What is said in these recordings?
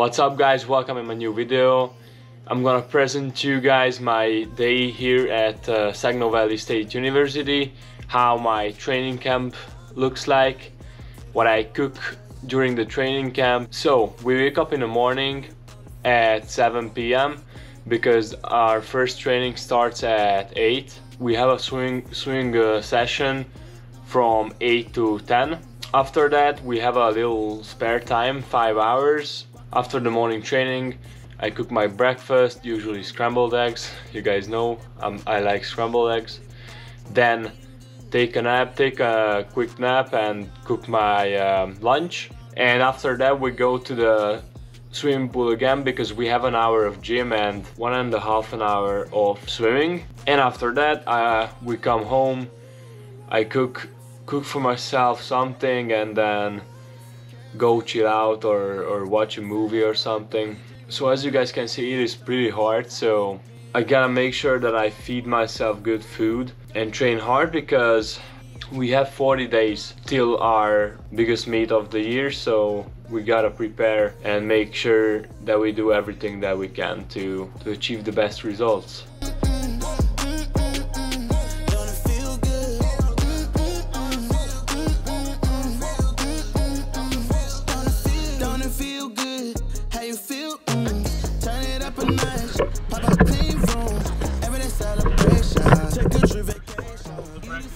What's up guys, welcome in my new video. I'm gonna present to you guys my day here at uh, Saginaw Valley State University, how my training camp looks like, what I cook during the training camp. So, we wake up in the morning at 7 p.m. because our first training starts at 8. We have a swing, swing uh, session from 8 to 10. After that, we have a little spare time, 5 hours. After the morning training, I cook my breakfast, usually scrambled eggs. You guys know um, I like scrambled eggs. Then take a nap, take a quick nap and cook my um, lunch. And after that we go to the swimming pool again because we have an hour of gym and one and a half an hour of swimming. And after that uh, we come home, I cook cook for myself something and then go chill out or, or watch a movie or something. So as you guys can see it is pretty hard so I gotta make sure that I feed myself good food and train hard because we have 40 days till our biggest meet of the year so we gotta prepare and make sure that we do everything that we can to, to achieve the best results.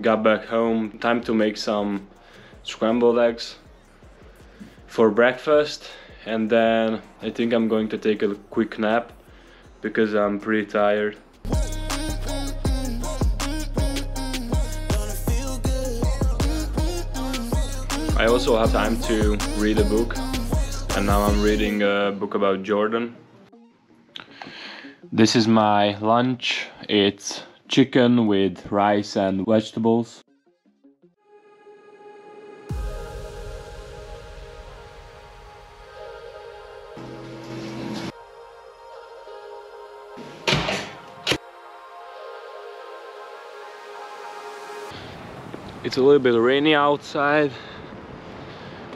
Got back home. Time to make some scrambled eggs for breakfast and then I think I'm going to take a quick nap because I'm pretty tired. I also have time to read a book and now I'm reading a book about Jordan. This is my lunch. It's chicken with rice and vegetables. It's a little bit rainy outside,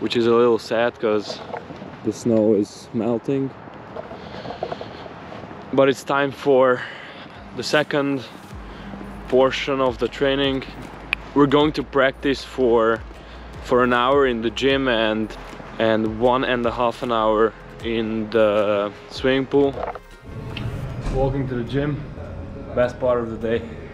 which is a little sad because the snow is melting. But it's time for the second portion of the training. We're going to practice for for an hour in the gym and and one and a half an hour in the swimming pool. Walking to the gym, best part of the day.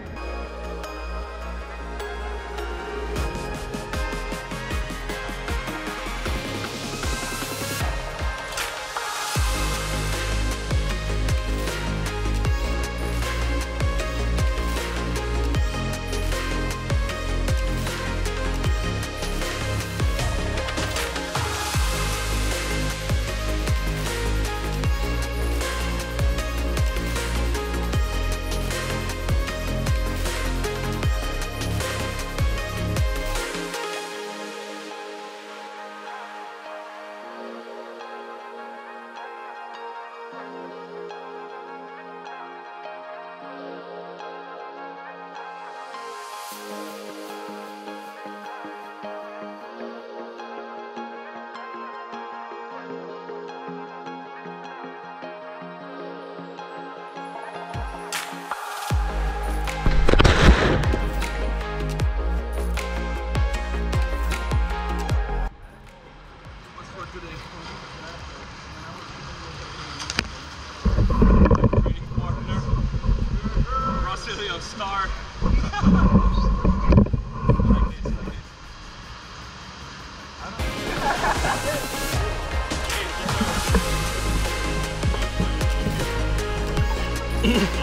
Yeah.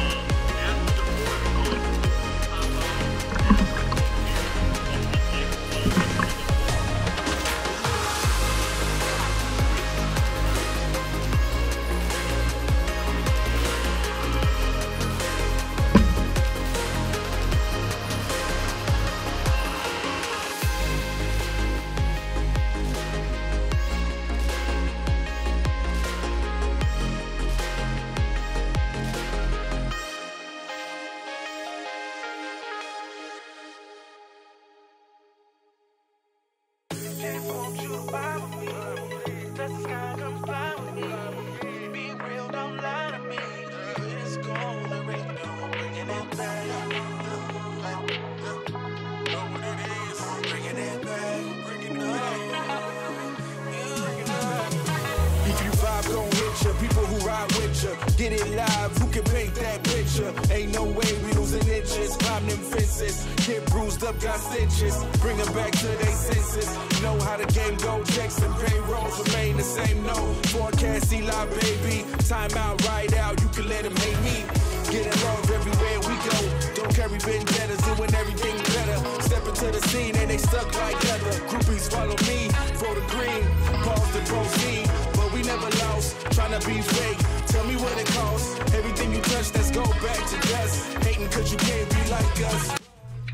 live. Who can paint that picture? Ain't no way we losing inches. Climb them fences. Get bruised up, got stitches. Bring them back to their senses. Know how the game go. Checks and payrolls remain the same. No forecast, Eli, baby. Time out, ride out. You can let them hate me. Getting love everywhere we go. Don't carry vendettas, doing everything better. Step into the scene and they stuck like leather. Groupies follow me for the green. Pause to proceed, but we never lost. Trying to be fake. Tell me what it costs. Everything you touch, let's go back to dust. Hating cause you can't be like us.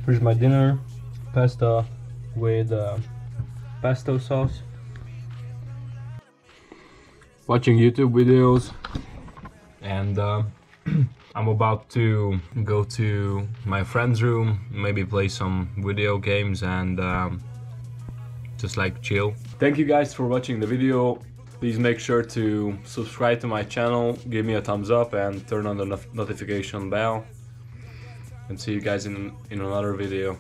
Here's my dinner, pasta with uh, pesto sauce. Watching YouTube videos and uh, I'm about to go to my friend's room, maybe play some video games and um, just like chill. Thank you guys for watching the video. Please make sure to subscribe to my channel, give me a thumbs up and turn on the not- notification bell. And see you guys in, in another video.